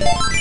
あ!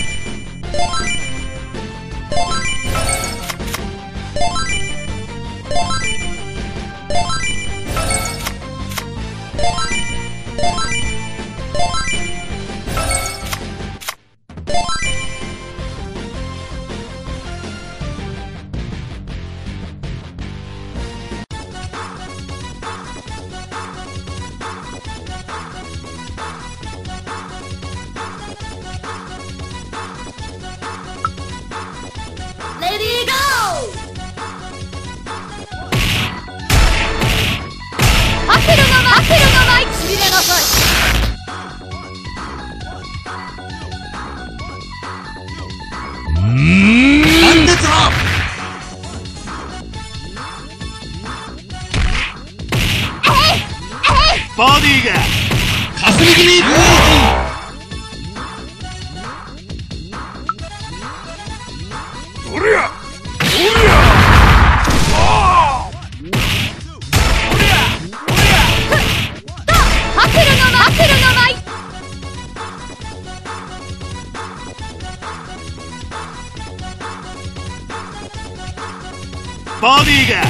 ボディーが。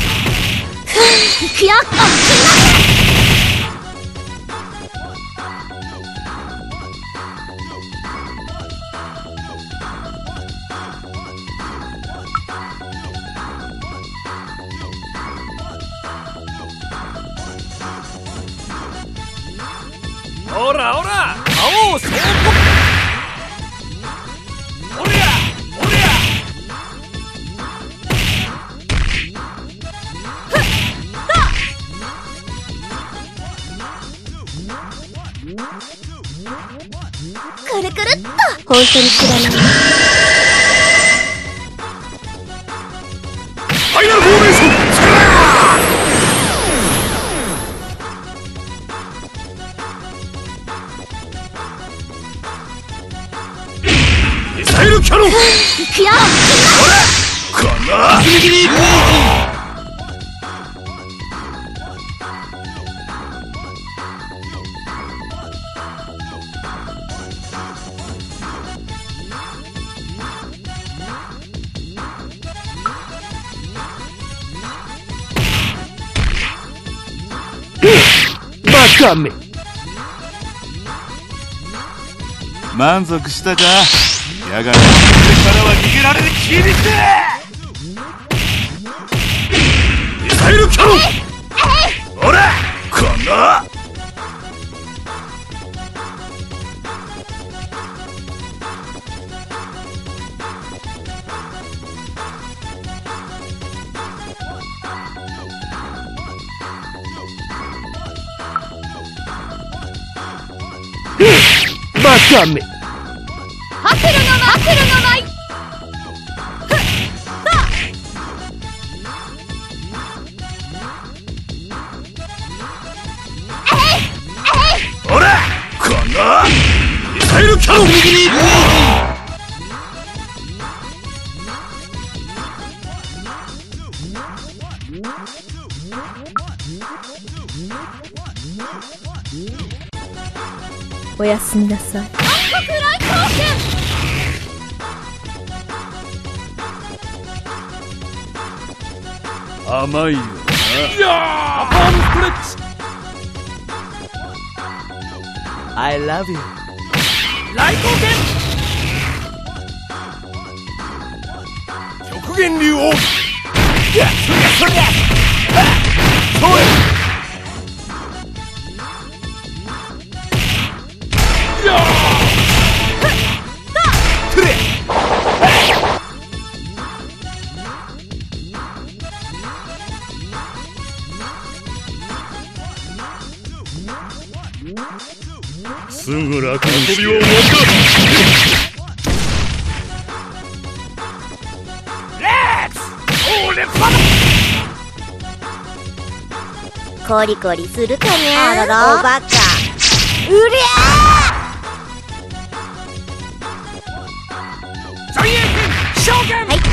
行くよほと本当バカめ。満足したか？やがて。俺からは逃げられる気にしてミサイルキャノン！ほらこのバカめハクルの舞ハクルの舞サイルキャノン右におやすみなさい。暗黒来光甘いよな。いやパンストレッチ I love you. 来光剣極限流奥義いやそりゃそりゃあそうやすぐ楽に遊びは終わったコリコリするかにゃあらら。おバカうりゃはいっと。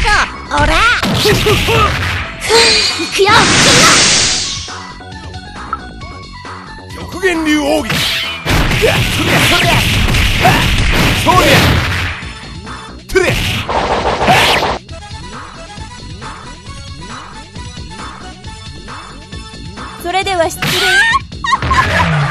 おら。行くよ極限流奥義それでは失礼。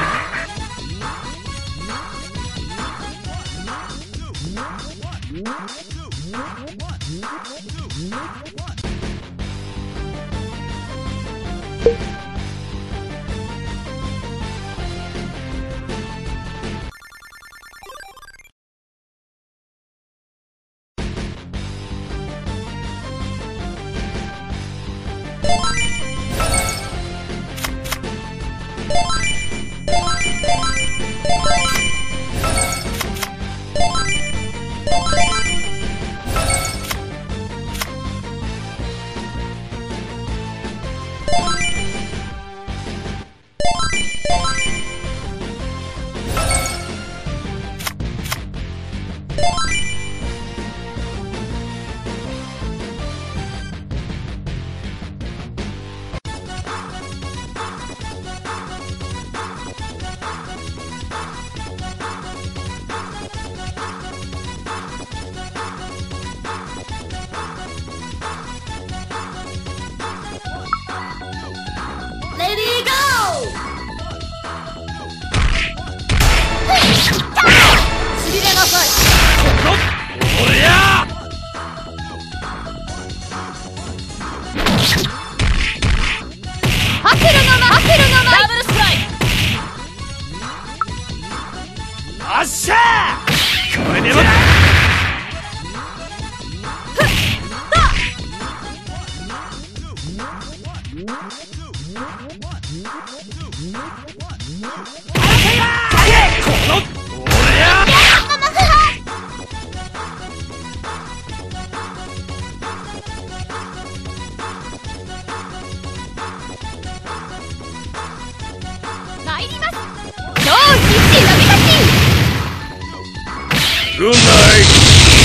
Good night.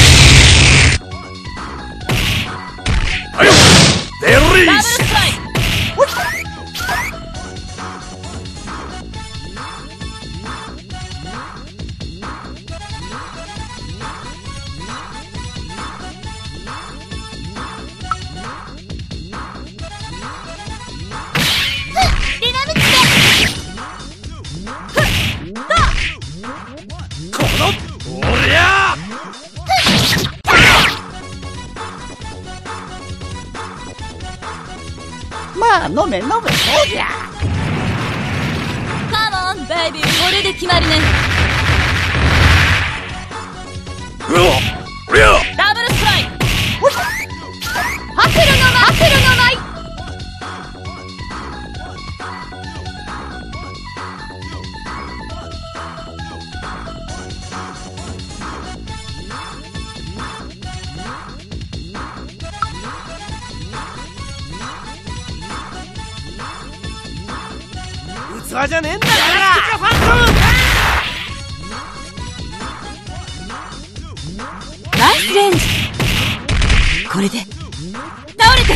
これで。倒れて。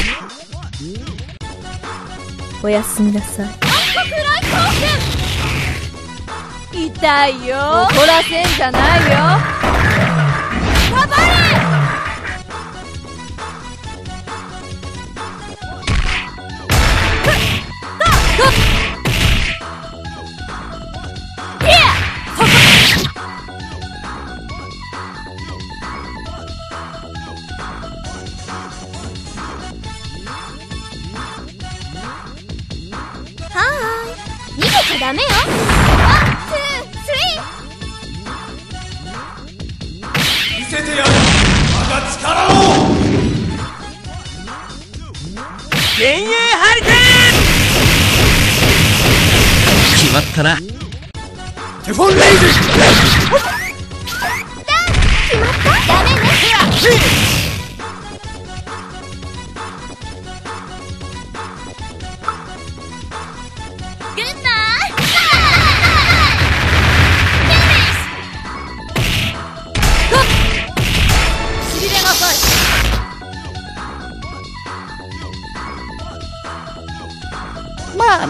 おやすみなさい。痛いよ。怒らせんじゃないよ。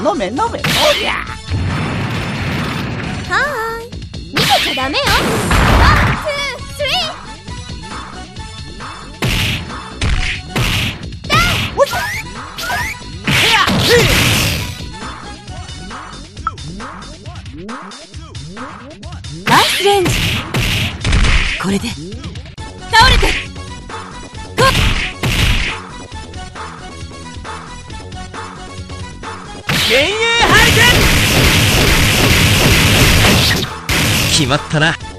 飲め飲め。おはーい。見せちゃダメよ。まったな。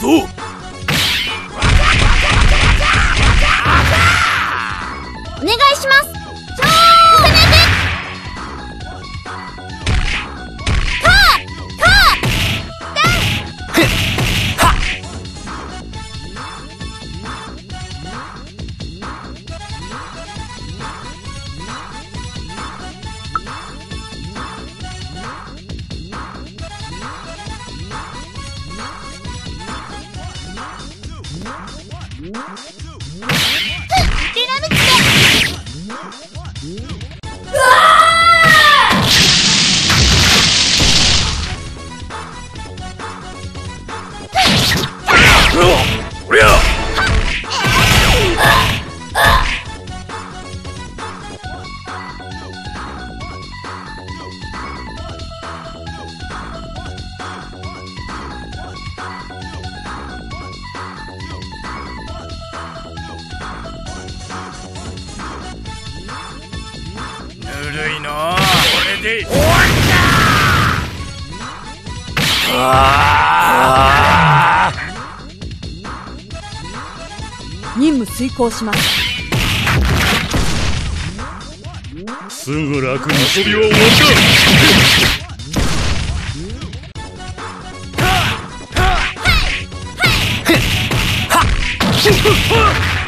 azul. で。終わりだ任務遂行します。すぐ楽に遊びは終わった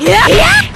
Yeah! yeah.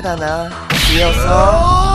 やだな強そう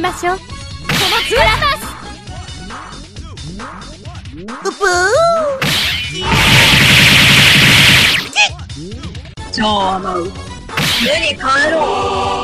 めましょうこの力うぷー超甘う。無に帰ろう。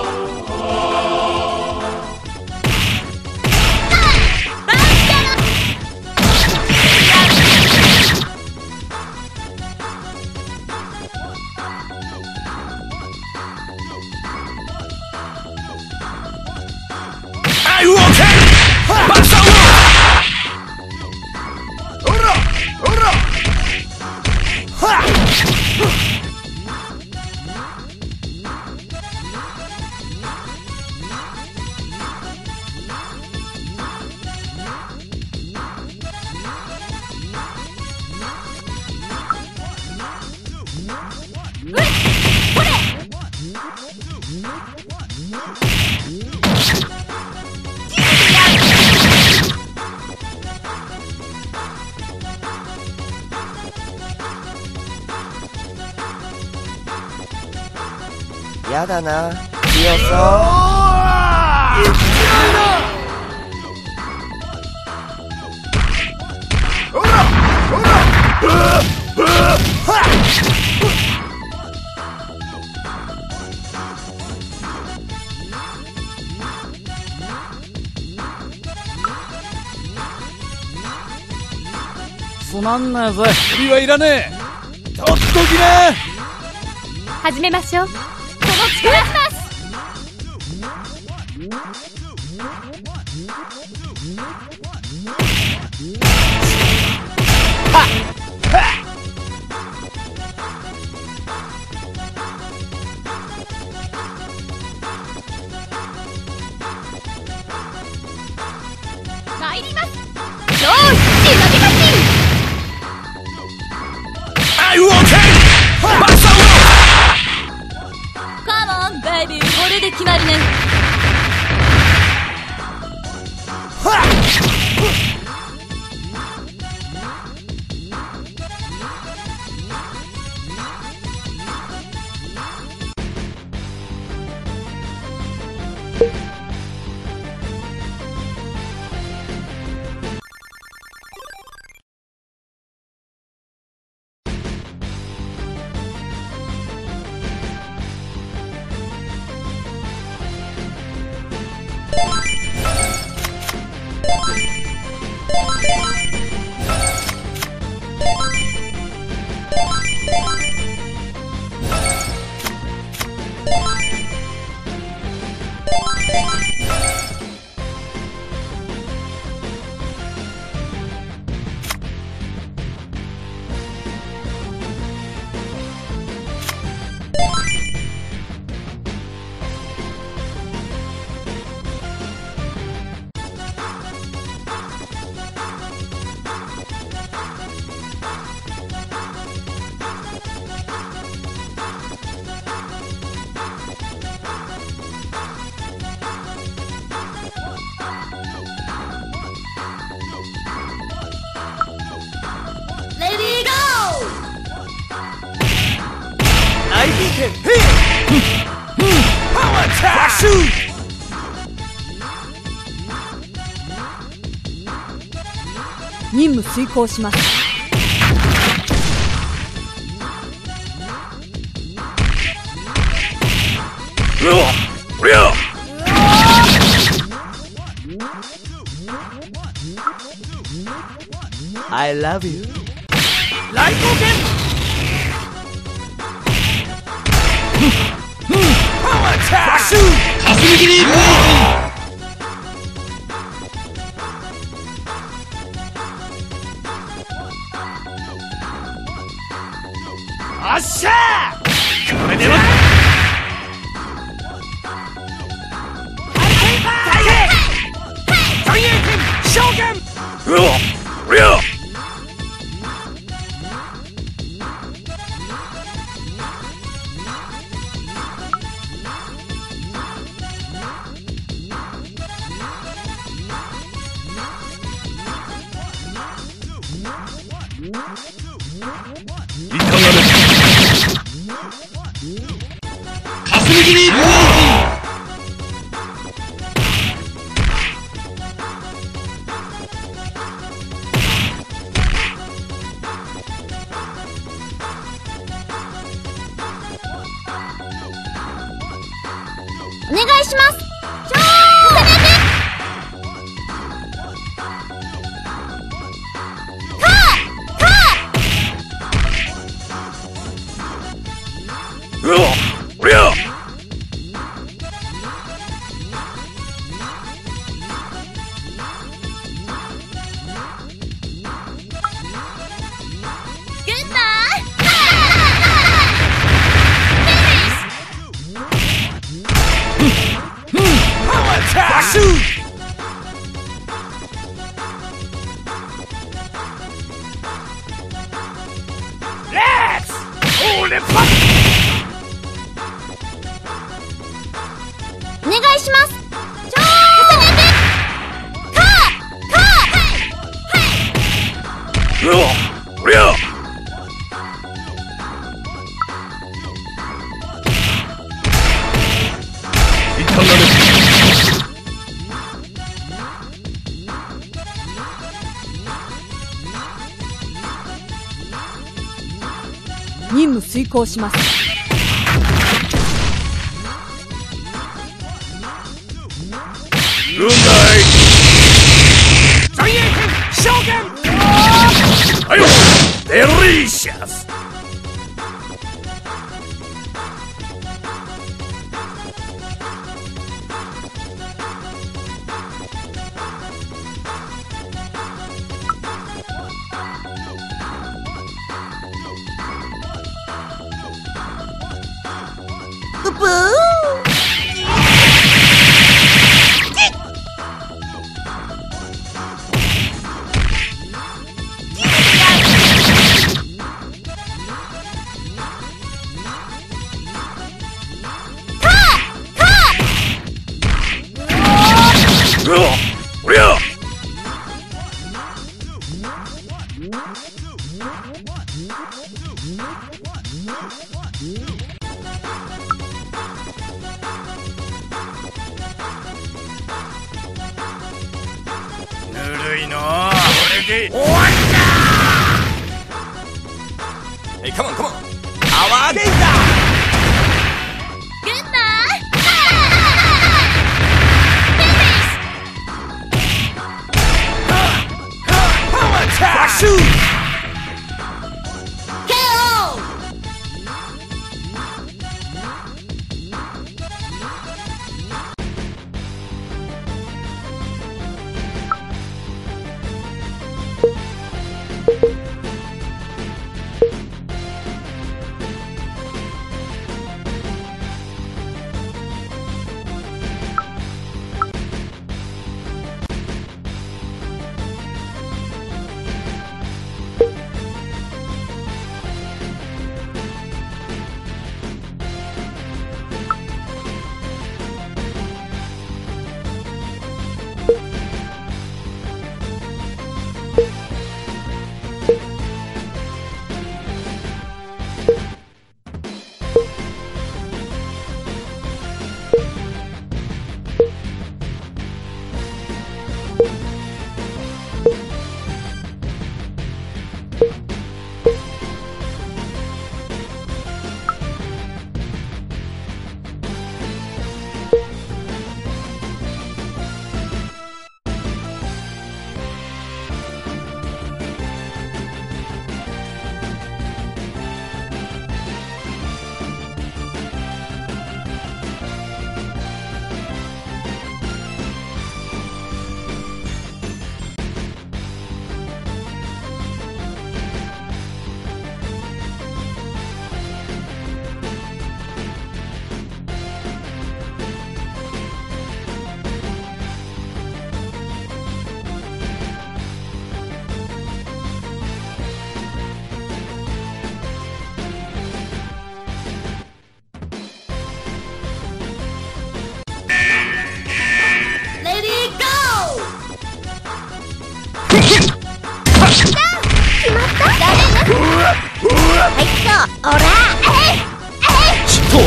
やだな。強そう。ほらほらつまんねえぜ首はいらねえ。とっときな始めましょう Yeah. 遂行します。うわり I love you. 剣。パワーチャー Ugh. 行します。ルンダ Boo!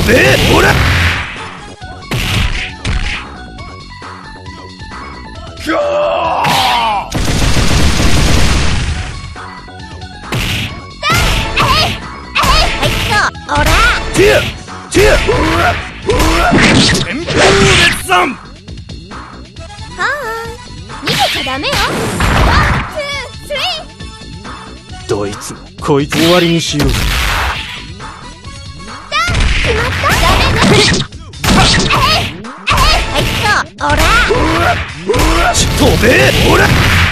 べえほらきゃオラー。ティアティアほらほら旋風列山はー。い逃げちゃダメよワン、ツー、スリー。どいつもこいつ終わりにしよう飛べほら。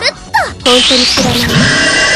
るっと。本当に知らない。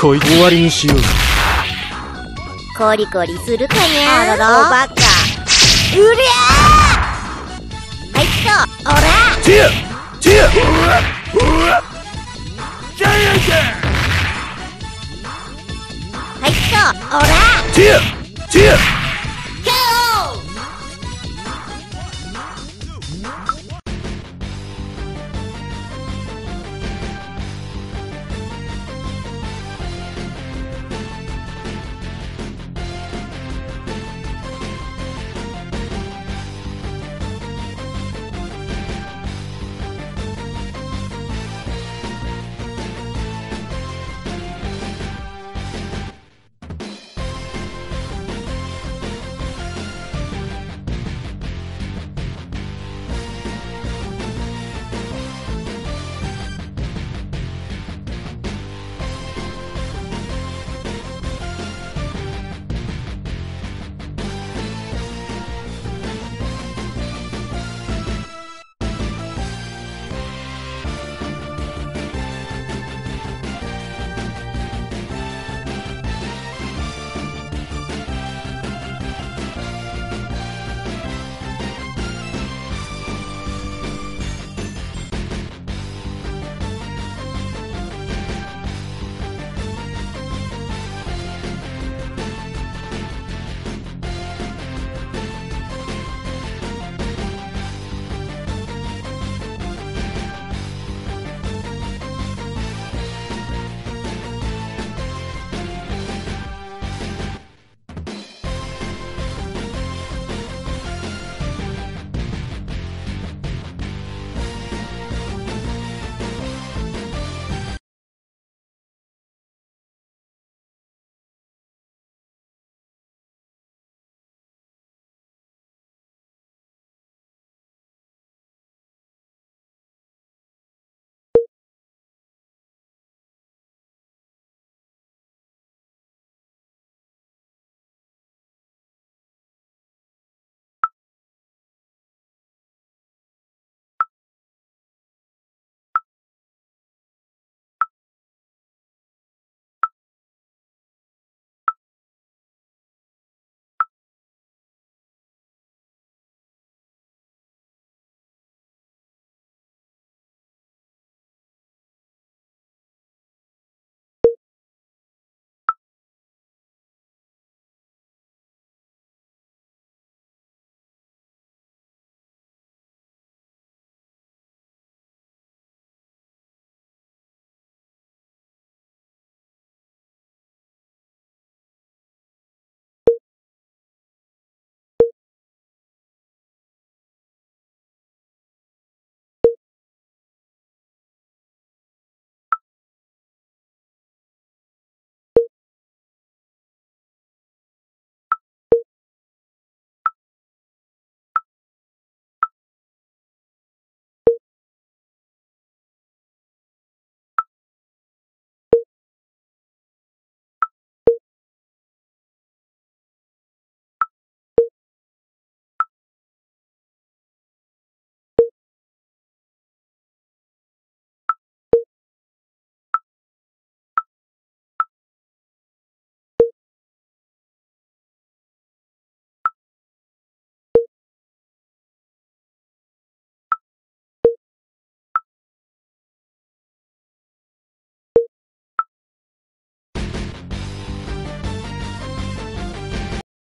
こいつ終わりにしようコリコリするかにゃあららおバカうりゃーはいそうオラ Tia! Tia! Yeah, yeah, yeah! はいそうオラ Tia! Tia!